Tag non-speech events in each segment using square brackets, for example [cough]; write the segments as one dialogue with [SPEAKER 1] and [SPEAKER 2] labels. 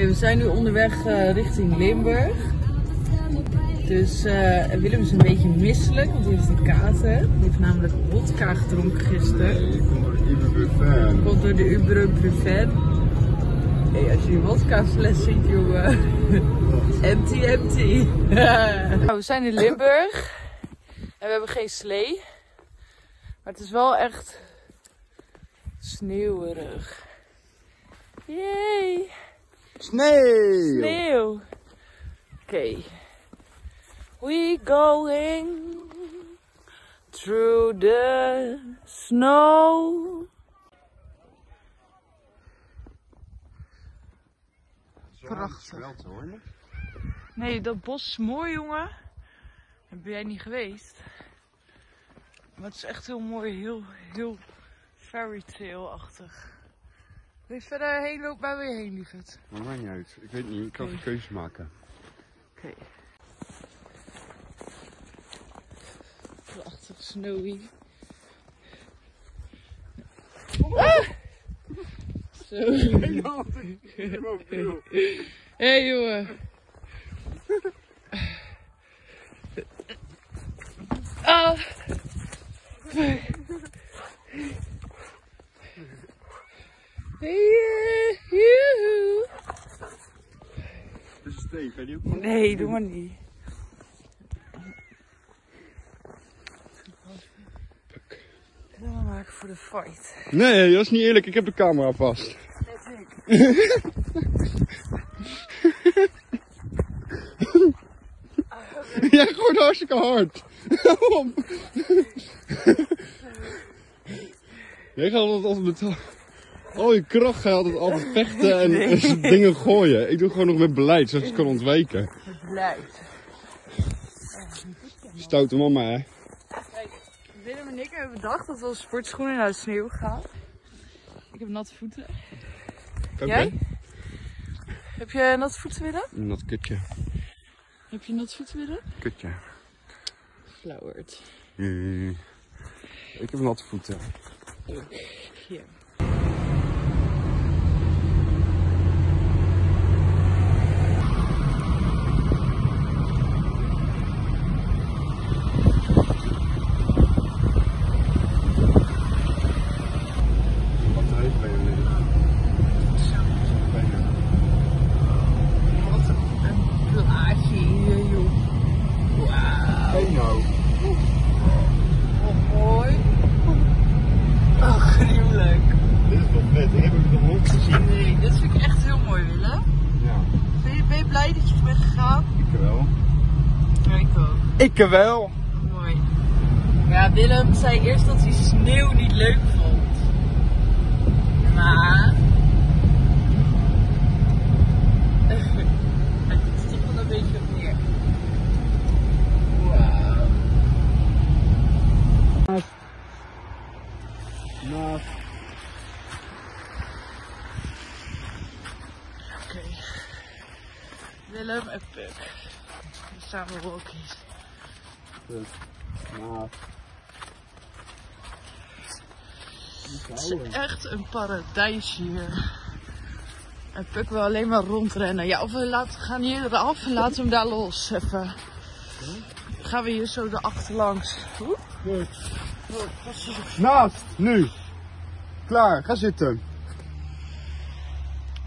[SPEAKER 1] Oké, we zijn nu onderweg eh, richting Limburg. Dus eh, Willem is een beetje misselijk, want hij heeft een kater. Die heeft namelijk vodka gedronken gisteren.
[SPEAKER 2] Ik kom door de Ibuprofen.
[SPEAKER 1] Komt door de Ibuprofen. Hey, als je die vodka fles ziet, jongen. empty, empty. [laughs] Nou, we zijn in Limburg. En we hebben geen slee. Maar het is wel echt sneeuwerig. Yay!
[SPEAKER 2] Sneeuw!
[SPEAKER 1] Sneeuw. Oké. We going through the snow. Prachtig. Nee, dat bos is mooi, jongen. Daar ben jij niet geweest. Maar het is echt heel mooi, heel, heel fairy tale-achtig. Je verder heen lopen waar weer heen, lieverd?
[SPEAKER 2] Maar maakt niet uit. Ik weet niet, ik kan geen keuzes maken.
[SPEAKER 1] Oké. Prachtig snowy. Ah! Zo. Hé hey, jongen. Ah. Joehoe.
[SPEAKER 2] Dus Steve, hè,
[SPEAKER 1] Nee, doe maar niet. Filmen maken voor de fight.
[SPEAKER 2] Nee, dat is niet eerlijk. Ik heb de camera vast.
[SPEAKER 1] Net ik.
[SPEAKER 2] Jij gooit hartstikke hard. [laughs] Jij gaat altijd, altijd met al je kracht ga je altijd, vechten en, en [laughs] dingen gooien. Ik doe gewoon nog met beleid, zodat je kan ontwijken.
[SPEAKER 1] Het blijft.
[SPEAKER 2] Stoute mama, hè?
[SPEAKER 1] Kijk, Willem en ik hebben bedacht dat we als sportschoenen naar de sneeuw gaan. Ik heb natte voeten. Jij? Heb je natte voeten, Willem?
[SPEAKER 2] Dat kutje.
[SPEAKER 1] Heb je natte voeten, Willem?
[SPEAKER 2] Kutje.
[SPEAKER 1] Flauwert.
[SPEAKER 2] Eh, Ik heb natte voeten.
[SPEAKER 1] Hier.
[SPEAKER 2] Wat heeft bij jullie?
[SPEAKER 1] Wat een plaatje hier, joh. Wauw.
[SPEAKER 2] Hey nou.
[SPEAKER 1] Wat mooi. Oh, gruwelijk.
[SPEAKER 2] Dit is wel vet. Ik heb hem nog nooit gezien.
[SPEAKER 1] Nee, dit vind ik echt heel mooi, Willem.
[SPEAKER 2] Ja,
[SPEAKER 1] Ben je, ben je blij dat je bent gegaan?
[SPEAKER 2] ik wel.
[SPEAKER 1] Ja, ik ook.
[SPEAKER 2] Ik wel.
[SPEAKER 1] Mooi. Ja, Willem zei eerst dat hij sneeuw niet leuk vond. Maar... [laughs] Hij er wel een beetje op neer. Wauw.
[SPEAKER 2] Naast.
[SPEAKER 1] Willem en Puk. Samen walkies.
[SPEAKER 2] Naast.
[SPEAKER 1] Het is echt een paradijs hier. En Puk wil alleen maar rondrennen. Ja, of we laten, gaan hier eraf en laten we hem daar los even. Gaan we hier zo de achterlangs. Oeh.
[SPEAKER 2] Goed.
[SPEAKER 1] Oh.
[SPEAKER 2] Naast. Nu. Klaar. Ga zitten.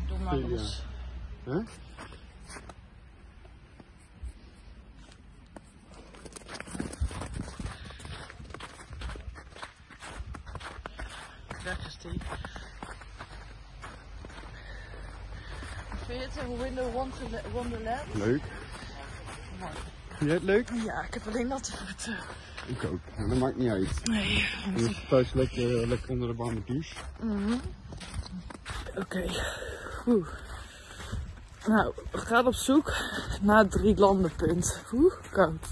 [SPEAKER 1] Doe maar los. Die. Vind je het een Window Wonderla- Wonderland?
[SPEAKER 2] Leuk.
[SPEAKER 1] Mooi.
[SPEAKER 2] Vind jij het leuk?
[SPEAKER 1] Ja, ik heb alleen natte voeten.
[SPEAKER 2] Ik ook. Maar dat maakt niet uit.
[SPEAKER 1] Nee.
[SPEAKER 2] Dan is thuis lekker, lekker onder de warme douche.
[SPEAKER 1] Oké. Oeh. Nou, we gaan op zoek naar het drie landenpunt. Oeh, koud.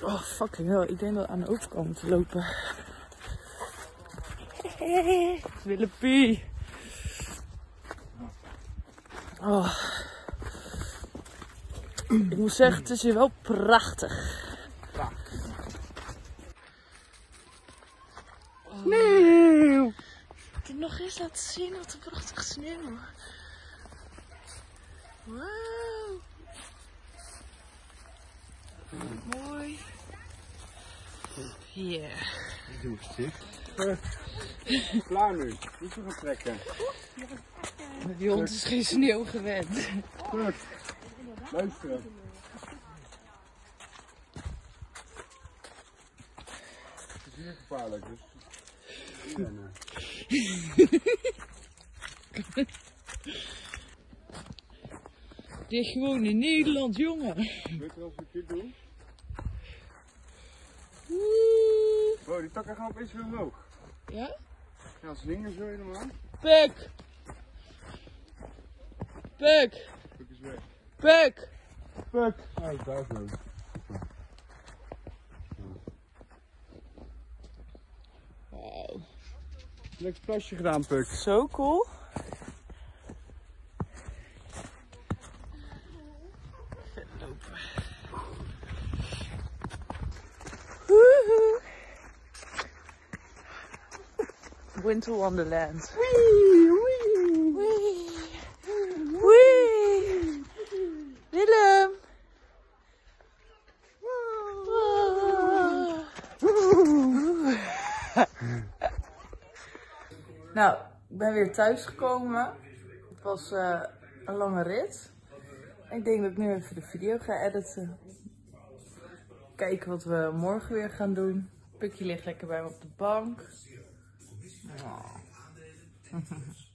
[SPEAKER 1] Oh, fucking hell. Ik denk dat we aan de overkant moeten lopen. Willepie. Oh. Ik moet zeggen, het is hier wel prachtig.
[SPEAKER 2] Sneeuw!
[SPEAKER 1] Ten nog eens laten zien wat een prachtige sneeuw. Mooi. Ja.
[SPEAKER 2] Doe [laughs] Klaar nu. Niet zo gaan trekken.
[SPEAKER 1] Die hond is geen sneeuw gewend.
[SPEAKER 2] Kurt. Luisteren. Het is hier gevaarlijk, dus. [laughs]
[SPEAKER 1] Dit is gewoon in Nederland, jongen.
[SPEAKER 2] Weet je wel wat ik dit doe?
[SPEAKER 1] Woe.
[SPEAKER 2] Wow, die takken gaan opeens weer omhoog.
[SPEAKER 1] Ja?
[SPEAKER 2] Ja, ze hingen zo helemaal.
[SPEAKER 1] Puk. Puk.
[SPEAKER 2] Puk is weg.
[SPEAKER 1] Puk.
[SPEAKER 2] Puk. Oh, daar is ook.
[SPEAKER 1] Wauw.
[SPEAKER 2] Lekker plasje gedaan, Puk.
[SPEAKER 1] Zo cool. Winter Wonderland. Wee, wee, wee. Wee. Willem. [laughs] Nou, ik ben weer thuis gekomen. Het was eh, een lange rit. Ik denk dat ik nu even de video ga editen. Kijken wat we morgen weer gaan doen. Pukje ligt lekker bij me op de bank. Oh. [laughs]